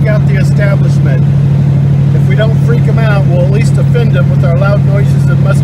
freak out the establishment. If we don't freak them out, we'll at least offend them with our loud noises and message.